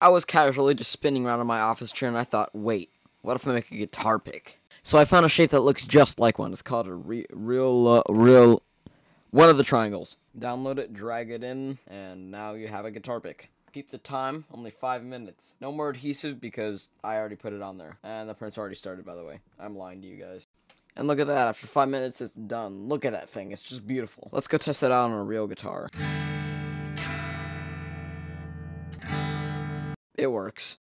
I was casually just spinning around in my office chair and I thought, wait, what if I make a guitar pick? So I found a shape that looks just like one. It's called a re- real, uh, real, one of the triangles. Download it, drag it in, and now you have a guitar pick. Keep the time, only five minutes. No more adhesive because I already put it on there. And the print's already started, by the way. I'm lying to you guys. And look at that, after five minutes, it's done. Look at that thing, it's just beautiful. Let's go test it out on a real guitar. It works.